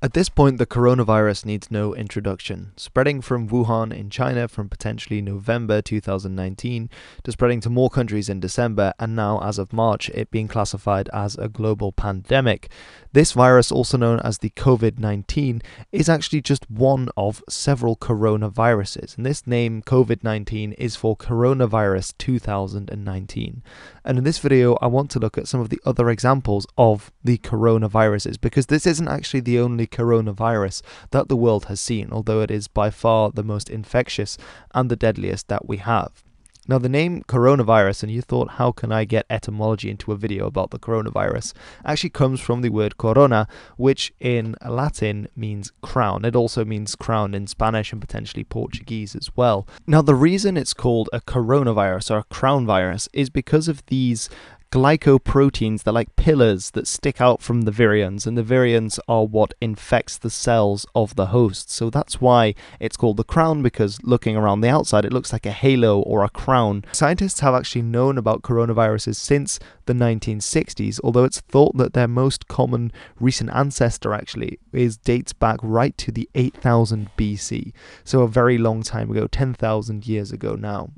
At this point, the coronavirus needs no introduction, spreading from Wuhan in China from potentially November 2019 to spreading to more countries in December, and now, as of March, it being classified as a global pandemic. This virus, also known as the COVID 19, is actually just one of several coronaviruses, and this name, COVID 19, is for Coronavirus 2019. And in this video, I want to look at some of the other examples of the coronaviruses because this isn't actually the only coronavirus that the world has seen, although it is by far the most infectious and the deadliest that we have. Now, the name coronavirus, and you thought, how can I get etymology into a video about the coronavirus, actually comes from the word corona, which in Latin means crown. It also means crown in Spanish and potentially Portuguese as well. Now, the reason it's called a coronavirus or a crown virus is because of these glycoproteins. They're like pillars that stick out from the virions, and the virions are what infects the cells of the host. So that's why it's called the crown, because looking around the outside, it looks like a halo or a crown. Scientists have actually known about coronaviruses since the 1960s, although it's thought that their most common recent ancestor actually is dates back right to the 8000 BC. So a very long time ago, 10,000 years ago now.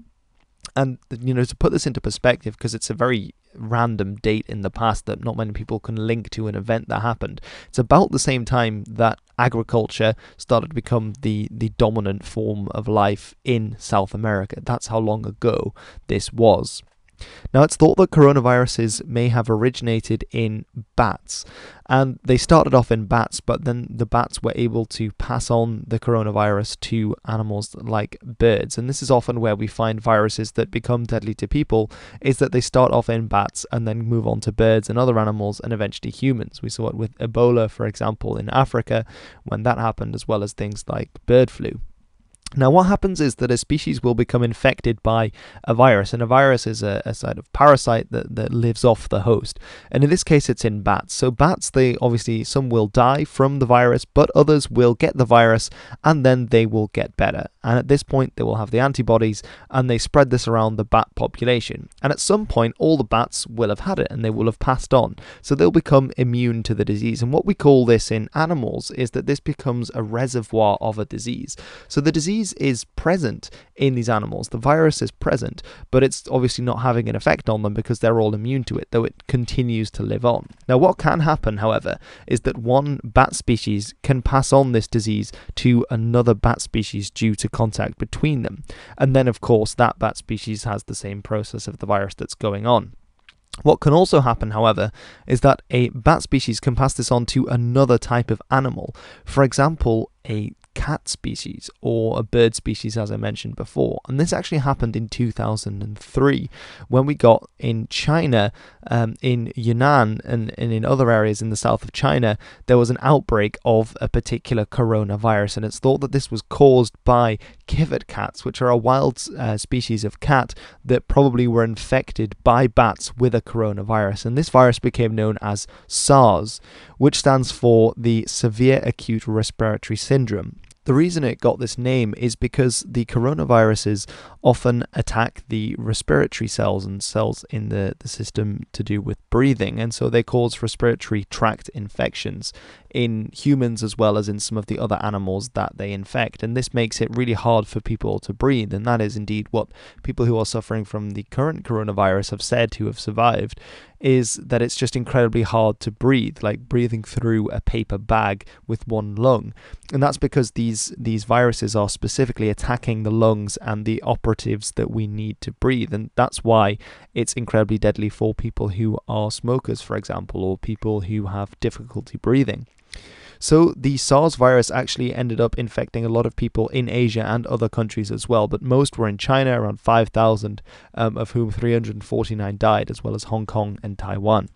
And you know, to put this into perspective, because it's a very random date in the past that not many people can link to an event that happened. It's about the same time that agriculture started to become the, the dominant form of life in South America. That's how long ago this was. Now, it's thought that coronaviruses may have originated in bats, and they started off in bats, but then the bats were able to pass on the coronavirus to animals like birds. And this is often where we find viruses that become deadly to people, is that they start off in bats and then move on to birds and other animals and eventually humans. We saw it with Ebola, for example, in Africa when that happened, as well as things like bird flu. Now, what happens is that a species will become infected by a virus, and a virus is a, a sort of parasite that, that lives off the host. And in this case, it's in bats. So, bats, they obviously, some will die from the virus, but others will get the virus and then they will get better. And at this point, they will have the antibodies and they spread this around the bat population. And at some point, all the bats will have had it and they will have passed on. So, they'll become immune to the disease. And what we call this in animals is that this becomes a reservoir of a disease. So, the disease disease is present in these animals. The virus is present, but it's obviously not having an effect on them because they're all immune to it, though it continues to live on. Now, what can happen, however, is that one bat species can pass on this disease to another bat species due to contact between them. And then, of course, that bat species has the same process of the virus that's going on. What can also happen, however, is that a bat species can pass this on to another type of animal. For example, a cat species or a bird species, as I mentioned before. And this actually happened in 2003 when we got in China, um, in Yunnan, and, and in other areas in the south of China, there was an outbreak of a particular coronavirus. And it's thought that this was caused by civet cats, which are a wild uh, species of cat that probably were infected by bats with a coronavirus. And this virus became known as SARS, which stands for the Severe Acute Respiratory Syndrome. The reason it got this name is because the coronaviruses often attack the respiratory cells and cells in the, the system to do with breathing, and so they cause respiratory tract infections in humans as well as in some of the other animals that they infect. And this makes it really hard for people to breathe, and that is indeed what people who are suffering from the current coronavirus have said who have survived is that it's just incredibly hard to breathe, like breathing through a paper bag with one lung. And that's because these these viruses are specifically attacking the lungs and the operatives that we need to breathe. And that's why it's incredibly deadly for people who are smokers, for example, or people who have difficulty breathing. So the SARS virus actually ended up infecting a lot of people in Asia and other countries as well, but most were in China, around 5,000, um, of whom 349 died, as well as Hong Kong and Taiwan.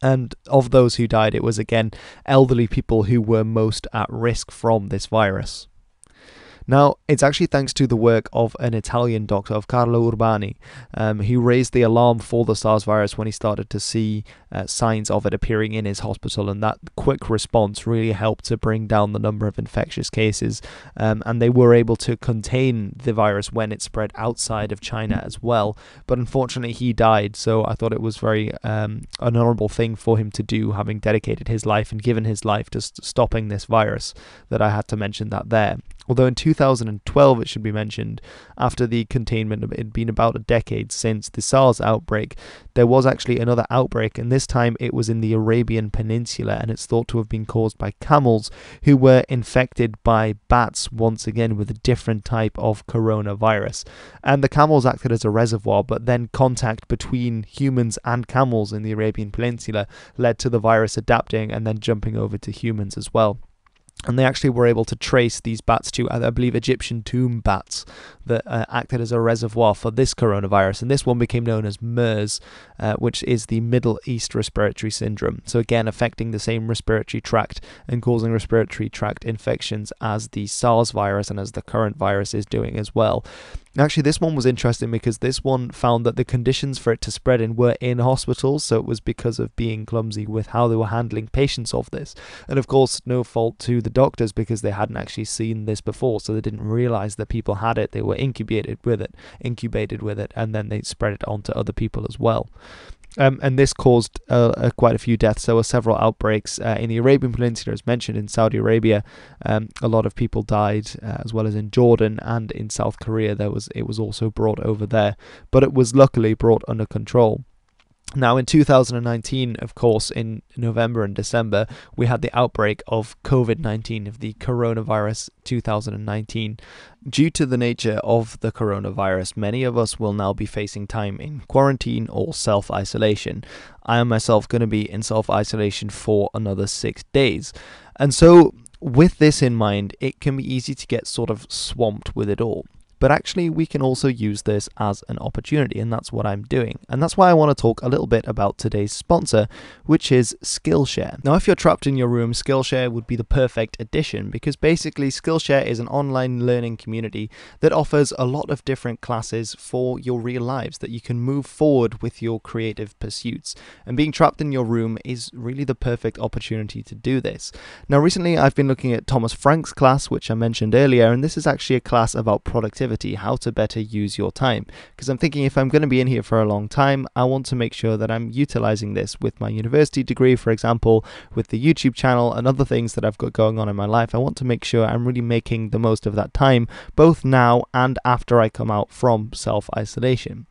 And of those who died, it was again elderly people who were most at risk from this virus. Now, it's actually thanks to the work of an Italian doctor, of Carlo Urbani, um, who raised the alarm for the SARS virus when he started to see uh, signs of it appearing in his hospital, and that quick response really helped to bring down the number of infectious cases. Um, and they were able to contain the virus when it spread outside of China as well. But unfortunately, he died, so I thought it was very um, an honourable thing for him to do, having dedicated his life and given his life to st- stopping this virus. That I had to mention that there. Although in 2012, it should be mentioned, after the containment, it had been about a decade since the SARS outbreak, there was actually another outbreak, and this time it was in the Arabian Peninsula, and it's thought to have been caused by camels who were infected by bats once again with a different type of coronavirus. And the camels acted as a reservoir, but then contact between humans and camels in the Arabian Peninsula led to the virus adapting and then jumping over to humans as well and they actually were able to trace these bats to, I believe, Egyptian tomb bats that uh, acted as a reservoir for this coronavirus. And this one became known as MERS, uh, which is the Middle East Respiratory Syndrome. So, again, affecting the same respiratory tract and causing respiratory tract infections as the SARS virus and as the current virus is doing as well. Actually, this one was interesting because this one found that the conditions for it to spread in were in hospitals, so it was because of being clumsy with how they were handling patients of this. And of course, no fault to the doctors because they hadn't actually seen this before, so they didn't realize that people had it. They were incubated with it, incubated with it, and then they spread it on to other people as well. Um, and this caused uh, uh, quite a few deaths. There were several outbreaks uh, in the Arabian Peninsula, as mentioned, in Saudi Arabia. Um, a lot of people died, uh, as well as in Jordan and in South Korea. There was it was also brought over there, but it was luckily brought under control. Now, in 2019, of course, in November and December, we had the outbreak of COVID 19, of the coronavirus 2019. Due to the nature of the coronavirus, many of us will now be facing time in quarantine or self isolation. I am myself going to be in self isolation for another six days. And so, with this in mind, it can be easy to get sort of swamped with it all. But actually, we can also use this as an opportunity, and that's what I'm doing. And that's why I want to talk a little bit about today's sponsor, which is Skillshare. Now, if you're trapped in your room, Skillshare would be the perfect addition because basically, Skillshare is an online learning community that offers a lot of different classes for your real lives that you can move forward with your creative pursuits. And being trapped in your room is really the perfect opportunity to do this. Now, recently, I've been looking at Thomas Frank's class, which I mentioned earlier, and this is actually a class about productivity productivity, how to better use your time. Because I'm thinking if I'm going to be in here for a long time, I want to make sure that I'm utilizing this with my university degree, for example, with the YouTube channel and other things that I've got going on in my life. I want to make sure I'm really making the most of that time, both now and after I come out from self isolation.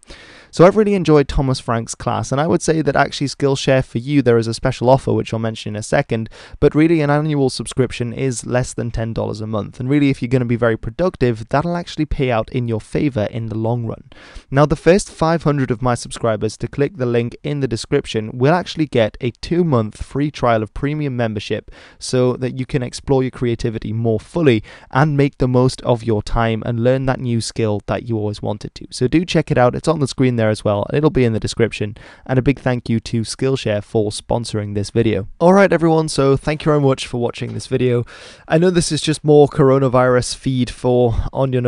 So I've really enjoyed Thomas Frank's class, and I would say that actually Skillshare for you, there is a special offer which I'll mention in a second, but really an annual subscription is less than $10 a month. And really, if you're going to be very productive, that'll actually pay out in your favor in the long run. Now, the first 500 of my subscribers to click the link in the description will actually get a two month free trial of premium membership so that you can explore your creativity more fully and make the most of your time and learn that new skill that you always wanted to. So do check it out. It's on the screen there as well. It'll be in the description. And a big thank you to Skillshare for sponsoring this video. Alright everyone, so thank you very much for watching this video. I know this is just more coronavirus feed for on your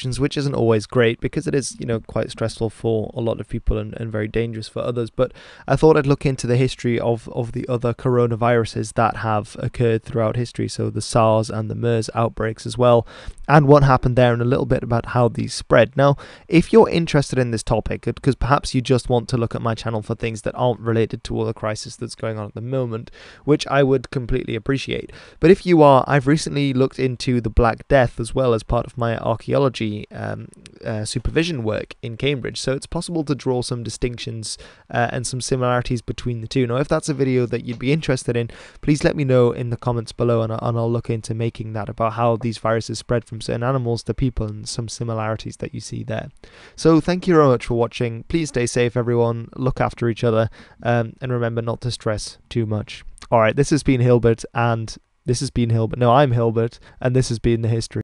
notifications, which isn't always great because it is, you know, quite stressful for a lot of people and, and very dangerous for others. But I thought I'd look into the history of, of the other coronaviruses that have occurred throughout history. So the SARS and the MERS outbreaks as well, and what happened there and a little bit about how these spread. Now, if you're interested in this topic, because perhaps you just want to look at my channel for things that aren't related to all the crisis that's going on at the moment, which I would completely appreciate. But if you are, I've recently looked into the Black Death as well as part of my archaeology um, uh, supervision work in Cambridge, so it's possible to draw some distinctions uh, and some similarities between the two. Now, if that's a video that you'd be interested in, please let me know in the comments below and, and I'll look into making that about how these viruses spread from certain animals to people and some similarities that you see there. So, thank you very much for watching. Please stay safe, everyone. Look after each other. Um, and remember not to stress too much. All right, this has been Hilbert, and this has been Hilbert. No, I'm Hilbert, and this has been the history.